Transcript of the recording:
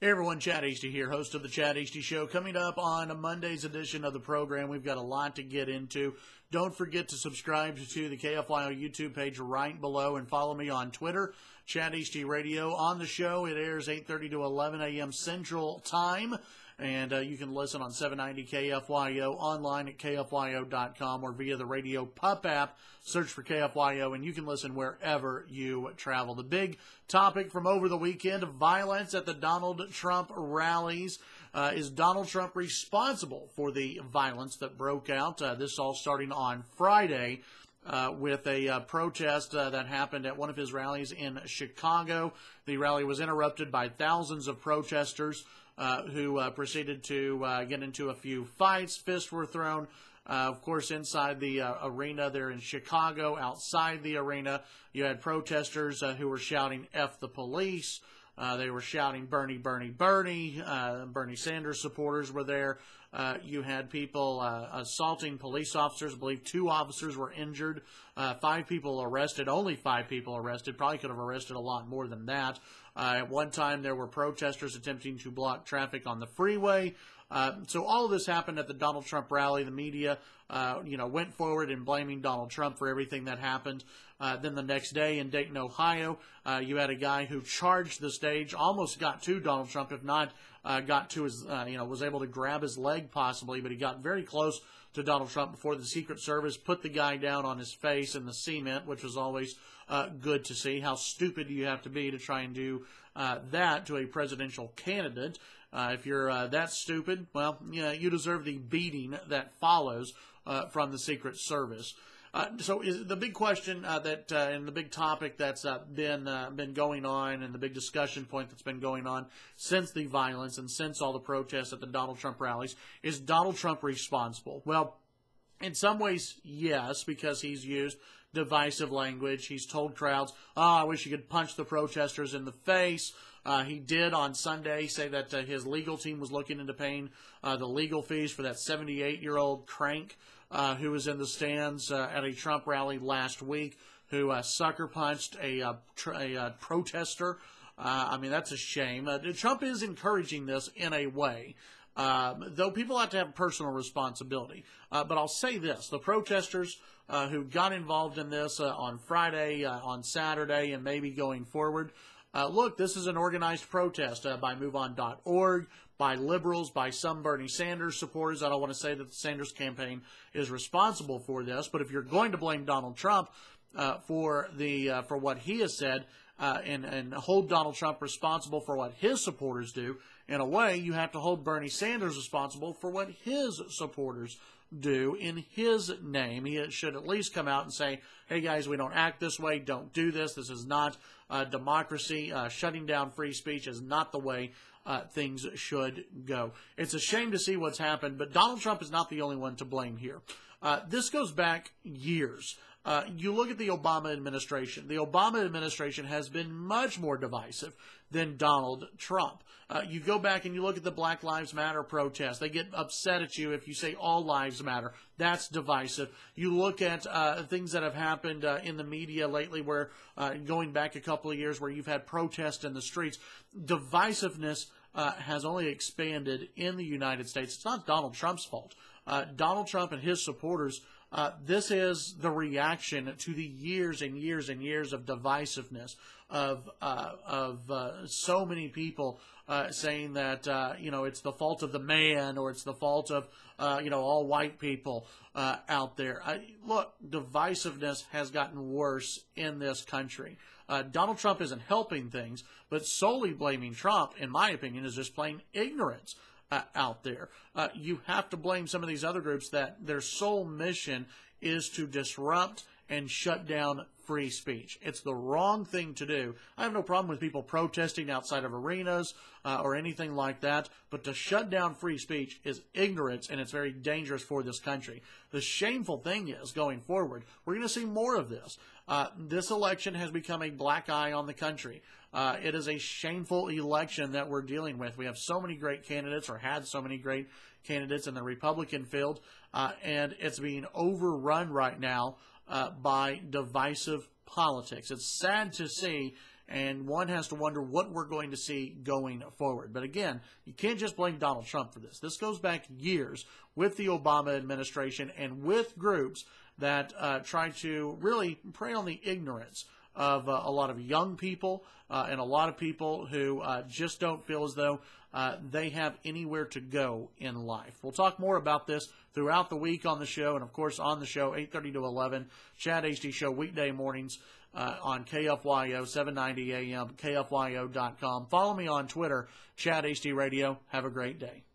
Hey everyone, Chad Hasty here, host of the Chad Hasty Show. Coming up on a Monday's edition of the program, we've got a lot to get into. Don't forget to subscribe to the KFYO YouTube page right below and follow me on Twitter, Chad Hasty Radio. On the show, it airs 8.30 to 11 a.m. Central Time. And uh, you can listen on 790 KFYO online at KFYO.com or via the Radio Pup app. Search for KFYO and you can listen wherever you travel. The big topic from over the weekend violence at the Donald Trump rallies. Uh, is Donald Trump responsible for the violence that broke out? Uh, this all starting on Friday. Uh, with a uh, protest uh, that happened at one of his rallies in Chicago. The rally was interrupted by thousands of protesters who uh, proceeded to uh, get into a few fights. Fists were thrown. Uh, of course, inside the uh, arena there in Chicago, outside the arena, you had protesters uh, who were shouting "F the police." Uh, they were shouting "Bernie, Bernie, Bernie." Uh, Bernie Sanders supporters were there. Uh, you had people assaulting police officers. I believe two officers were injured. five people arrested. Only five people arrested. Probably could have arrested a lot more than that. Uh, at one time, there were protesters attempting to block traffic on the freeway. Uh, so all of this happened at the Donald Trump rally. The media, uh, you know, went forward in blaming Donald Trump for everything that happened. Uh, then the next day in Dayton, Ohio, uh, you had a guy who charged the stage, almost got to Donald Trump, if not uh, got to his, you know, was able to grab his leg possibly, but he got very close to Donald Trump before the Secret Service put the guy down on his face in the cement, which was always uh, good to see. How stupid do you have to be to try and do uh, that to a presidential candidate? Uh, if you're uh, that stupid, well, you deserve the beating that follows uh, from the Secret Service. Uh, so is the big question that and the big topic that's been been going on and the big discussion point that's been going on since the violence and since all the protests at the Donald Trump rallies is Donald Trump responsible? Well, in some ways, yes, because he's used divisive language. He's told crowds, "Oh, I wish you could punch the protesters in the face." Uh, he did on Sunday say that uh, his legal team was looking into paying uh, the legal fees for that 78 year old crank uh, who was in the stands uh, at a Trump rally last week, who uh, sucker punched a, tr- a protester. I mean, that's a shame. Trump is encouraging this in a way. Um, though people have to have personal responsibility. Uh, but I'll say this the protesters uh, who got involved in this uh, on Friday, on Saturday, and maybe going forward, look, this is an organized protest by MoveOn.org, by liberals, by some Bernie Sanders supporters. I don't want to say that the Sanders campaign is responsible for this, but if you're going to blame Donald Trump uh, for the uh, for what he has said uh, and and hold Donald Trump responsible for what his supporters do, in a way, you have to hold Bernie Sanders responsible for what his supporters do in his name. He should at least come out and say, hey guys, we don't act this way. Don't do this. This is not uh, democracy. Uh, shutting down free speech is not the way uh, things should go. It's a shame to see what's happened, but Donald Trump is not the only one to blame here. Uh, this goes back years. Uh, you look at the Obama administration. The Obama administration has been much more divisive than Donald Trump. Uh, you go back and you look at the Black Lives Matter protests. They get upset at you if you say all lives matter. That's divisive. You look at uh, things that have happened uh, in the media lately, where uh, going back a couple of years, where you've had protests in the streets. Divisiveness uh, has only expanded in the United States. It's not Donald Trump's fault. Uh, Donald Trump and his supporters. Uh, this is the reaction to the years and years and years of divisiveness of uh, of uh, so many people uh, saying that you know it's the fault of the man or it's the fault of you know all white people out there. I, look, divisiveness has gotten worse in this country. Uh, Donald Trump isn't helping things, but solely blaming Trump, in my opinion, is just plain ignorance uh, out there. Uh, you have to blame some of these other groups that their sole mission is to disrupt and shut down free speech. It's the wrong thing to do. I have no problem with people protesting outside of arenas uh, or anything like that, but to shut down free speech is ignorance and it's very dangerous for this country. The shameful thing is, going forward, we're going to see more of this. Uh, this election has become a black eye on the country. Uh, it is a shameful election that we're dealing with. We have so many great candidates, or had so many great candidates in the Republican field, uh, and it's being overrun right now uh, by divisive politics. It's sad to see and one has to wonder what we're going to see going forward. But again, you can't just blame Donald Trump for this. This goes back years with the Obama administration and with groups that uh, try to really prey on the ignorance of uh, a lot of young people uh, and a lot of people who uh, just don't feel as though uh, they have anywhere to go in life. We'll talk more about this throughout the week on the show, and of course on the show 8:30 to 11, Chad Hasty Show weekday mornings uh, on KFYO 790 AM, KFYO.com. Follow me on Twitter, Chad Hasty Radio. Have a great day.